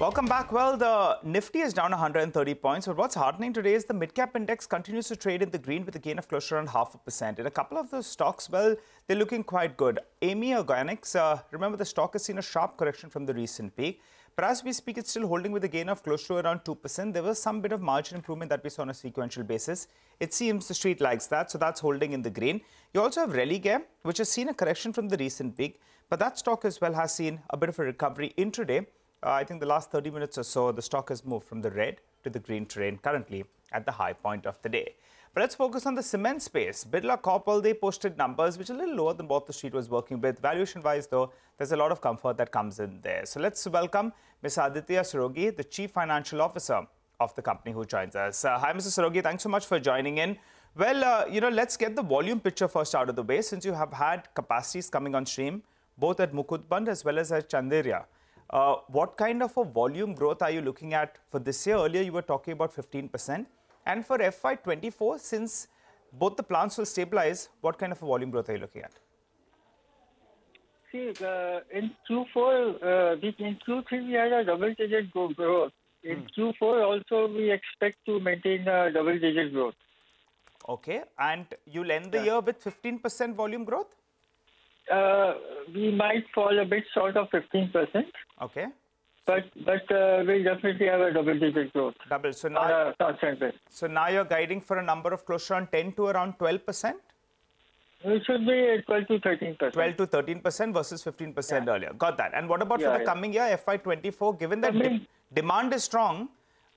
Welcome back. Well, the Nifty is down 130 points, but what's heartening today is the mid-cap index continues to trade in the green with a gain of close to around half a percent. In a couple of those stocks, well, they're looking quite good. Ami Organics, uh, remember the stock has seen a sharp correction from the recent peak. But as we speak, it's still holding with a gain of close to around 2%. There was some bit of margin improvement that we saw on a sequential basis. It seems the street likes that, so that's holding in the green. You also have Religare, which has seen a correction from the recent peak, but that stock as well has seen a bit of a recovery intraday. Uh, I think the last 30 minutes or so, the stock has moved from the red to the green terrain currently at the high point of the day. But let's focus on the cement space. Birla Corp, they posted numbers which are a little lower than what the street was working with. Valuation-wise, though, there's a lot of comfort that comes in there. So let's welcome Ms. Aditya Saraogi, the Chief Financial Officer of the company who joins us. Uh, hi, Mr. Saraogi. Thanks so much for joining in. Well, uh, you know, let's get the volume picture first out of the way since you have had capacities coming on stream, both at Mukutban as well as at Chanderiya. Uh, what kind of a volume growth are you looking at for this year? Earlier, you were talking about 15%. And for FY24, since both the plants will stabilize, what kind of a volume growth are you looking at? See, uh, in Q4, uh, in Q3, we had a double-digit growth. In hmm. Q4 also, we expect to maintain a double-digit growth. Okay. And you'll end the year with 15% volume growth? Uh, we might fall a bit short of 15%. Okay. But but uh, we'll definitely have a double-digit growth. Double. So now, so now you're guiding for a number of close to around 10 to around 12%? It should be 12 to 13%. 12 to 13% versus 15% yeah. earlier. Got that. And what about yeah, for the yeah. coming year, FY24? Given that I mean, de demand is strong,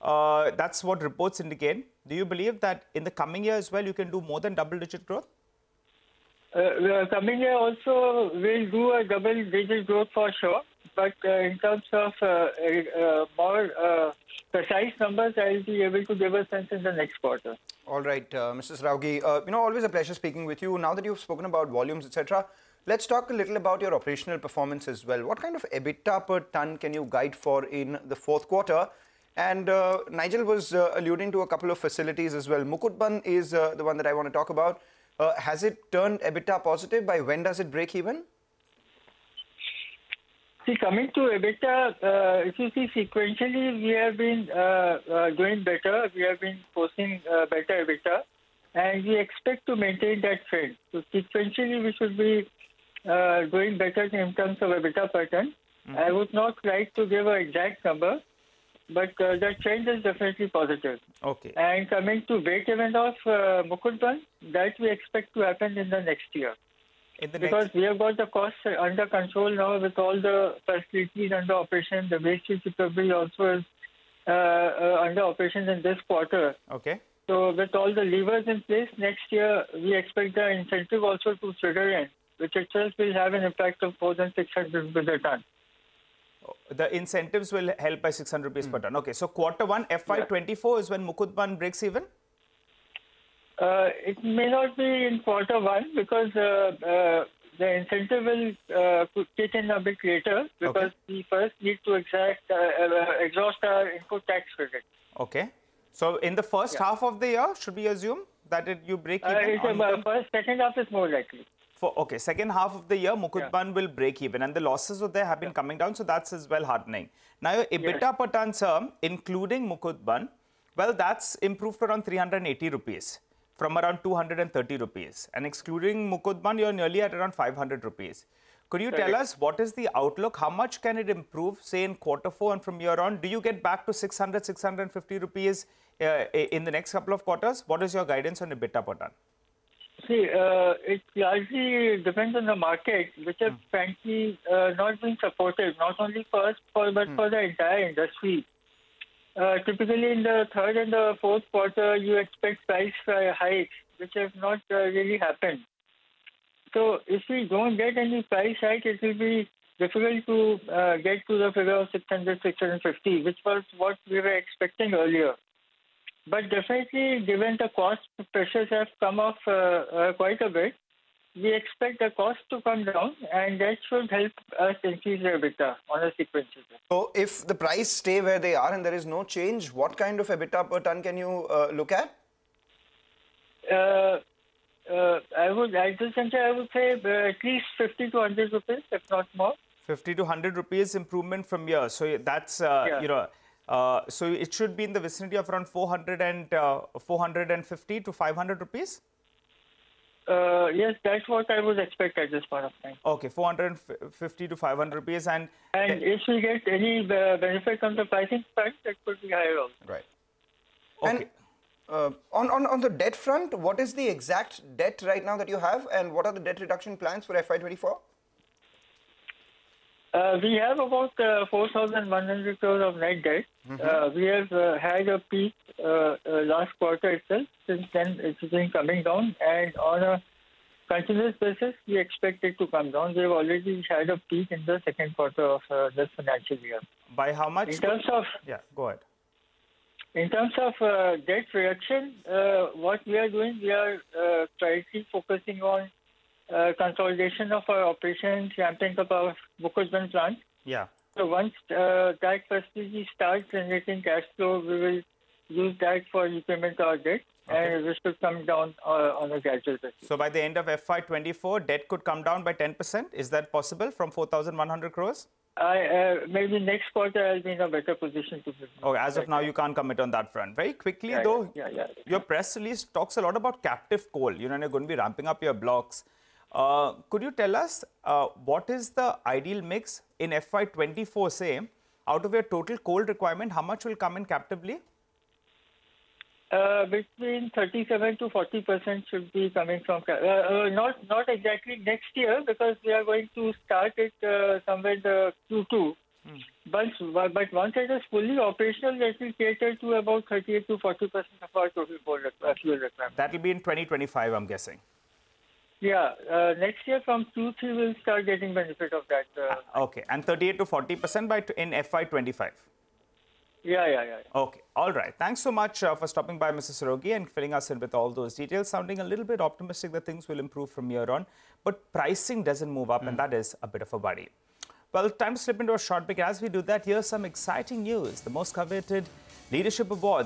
uh, that's what reports indicate. Do you believe that in the coming year as well, you can do more than double-digit growth? Uh, coming year also will do a double-digit growth for sure. But uh, in terms of uh, uh, more uh, precise numbers, I'll be able to give a sense in the next quarter. All right, uh, Mr. Saraogi. Uh, you know, always a pleasure speaking with you. Now that you've spoken about volumes, etc., let's talk a little about your operational performance as well. What kind of EBITDA per ton can you guide for in the fourth quarter? And Nigel was alluding to a couple of facilities as well. Mukutban is the one that I want to talk about. Uh, has it turned EBITDA positive? By when does it break even? See, coming to EBITDA, uh, if you see sequentially, we have been uh, uh, doing better. We have been posting uh, better EBITDA, and we expect to maintain that trend. So sequentially, we should be uh, doing better in terms of EBITDA pattern. Mm-hmm. I would not like to give an exact number, but uh, the trend is definitely positive. Okay. And coming to break even of uh, that we expect to happen in the next year. In the because next... we have got the costs under control now with all the facilities under operation. The waste recovery also is uh, uh, under operation in this quarter. Okay. So with all the levers in place, next year we expect the incentive also to trigger in, which itself will have an impact of more than 600 per ton the incentives will help by 600 rupees mm. per ton. Okay, so quarter one FY24 yeah. is when Mukutban breaks even? Uh, it may not be in quarter one because uh, uh, the incentive will uh, kick in a bit later because okay. we first need to exact, uh, uh, exhaust our input tax credit. Okay. So in the first yeah. half of the year, should we assume that it, you break even? Uh, first, second half is more likely for okay second half of the year Mukutban yeah. will break even and the losses over there have been yeah. coming down so that's as well heartening. Now your EBITDA yes. per ton sir including Mukutban well that's improved around 380 rupees from around 230 rupees. And excluding Mukutban you're nearly at around 500 rupees. Could you tell us what is the outlook? How much can it improve say in quarter 4 and from here on? Do you get back to 600 650 rupees uh, in the next couple of quarters? What is your guidance on EBITDA per ton See, uh, it largely depends on the market, which has mm. frankly uh, not been supportive, not only for us, for, but mm. for the entire industry. Uh, typically, in the third and the fourth quarter, you expect price hikes, which have not uh, really happened. So, if we don't get any price hike, it will be difficult to uh, get to the figure of 600, 650, which was what we were expecting earlier. But definitely, given the cost pressures have come off uh, uh, quite a bit, we expect the cost to come down, and that should help us increase the EBITDA on a sequential basis. So, if the price stay where they are and there is no change, what kind of EBITDA per ton can you uh, look at? Uh, uh, I would, at this juncture, I would say uh, at least 50 to 100 rupees, if not more. 50 to 100 rupees improvement from here. So that's, uh, Yeah. you know, uh, so it should be in the vicinity of around 400 and uh, 450 to 500 rupees. Uh, yes, that's what I would expect at this point of time. Okay, 450 to 500 rupees. And And if we get any uh, benefit on the pricing front, that could be higher also. Right. okay. And uh, on, on, on the debt front, what is the exact debt right now that you have and what are the debt reduction plans for FY24? Uh, we have about uh, 4,100 crores of net debt. Uh, we have uh, had a peak uh, uh, last quarter itself. Since then, it's been coming down, and on a continuous basis, we expect it to come down. We've already had a peak in the second quarter of uh, this financial year. By how much? In terms of yeah, go ahead. in terms of uh, debt reduction, uh, what we are doing, we are uh, currently focusing on uh, consolidation of our operations, ramping up our Mukutban plant. Yeah. So once uh, that facility starts generating cash flow, we will use that for repayment of our debt, and this should come down uh, on a gradual basis. So by the end of FY24, debt could come down by 10%. Is that possible from 4,100 crores? I, uh, maybe next quarter I'll be in a better position to. Oh, as of now, you can't commit on that front. Very quickly, Yeah, though, yeah, yeah, yeah. your press release talks a lot about captive coal. You know, you're going to be ramping up your blocks. Uh, could you tell us uh, what is the ideal mix in FY24, say, out of your total coal requirement, how much will come in captively? Uh, between 37 to 40 percent should be coming from uh, uh, not not exactly next year because we are going to start it uh, somewhere in the Q2. But but once it is fully operational, that will cater to about 38 to 40 percent of our total fuel requirement. That will be in 2025, I'm guessing. Yeah, uh, next year from Q3 we'll start getting benefit of that. Uh, Okay, and 38 to 40% by t- in FY25. yeah, yeah, yeah. Okay, all right. Thanks so much uh, for stopping by, Mrs. Saraogi, and filling us in with all those details. Sounding a little bit optimistic that things will improve from here on, but pricing doesn't move up, and that is a bit of a worry. Well, time to slip into a short break. As we do that, here's some exciting news. The most coveted leadership award